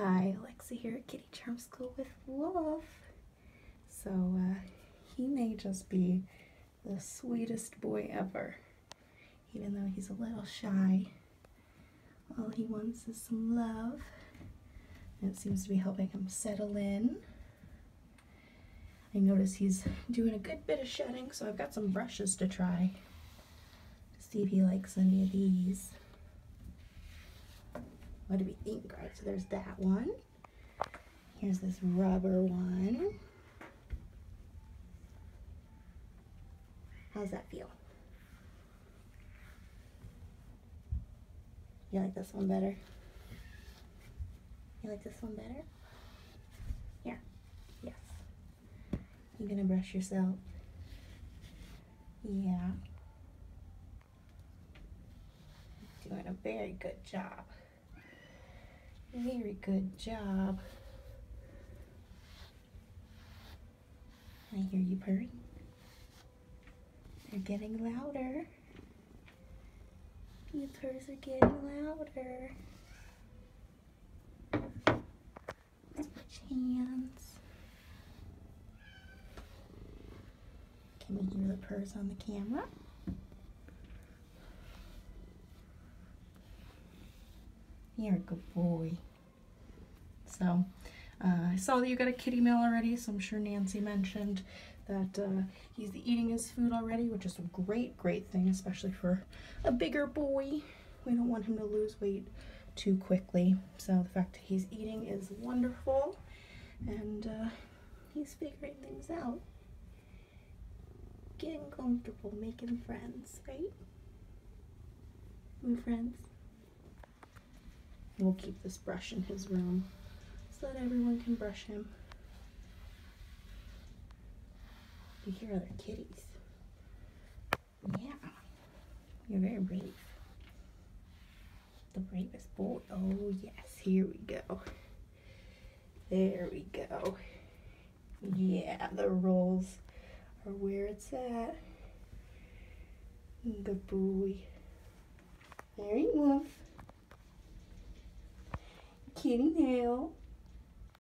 Hi, Alexa here at Kitty Charm School with Wolf. So, uh, he may just be the sweetest boy ever, even though he's a little shy. All he wants is some love, and it seems to be helping him settle in. I notice he's doing a good bit of shedding, so I've got some brushes to try to see if he likes any of these. What do we think? Right, so there's that one. Here's this rubber one. How's that feel? You like this one better? You like this one better? Yeah. Yes. You gonna brush yourself? Yeah. Doing a very good job. Very good job. I hear you purring. They're getting louder. Your purrs are getting louder. Hands. Can we hear the purrs on the camera? You're a good boy. So, uh, I saw that you got a kitty mail already, so I'm sure Nancy mentioned that uh, he's eating his food already, which is a great, great thing, especially for a bigger boy. We don't want him to lose weight too quickly. So the fact that he's eating is wonderful, and uh, he's figuring things out. Getting comfortable, making friends, right? New friends. We'll keep this brush in his room so that everyone can brush him. You hear other kitties. Yeah, you're very brave. The bravest boy. Oh, yes, here we go. There we go. Yeah, the rolls are where it's at. Good boy. There you wolf. Kitty mail.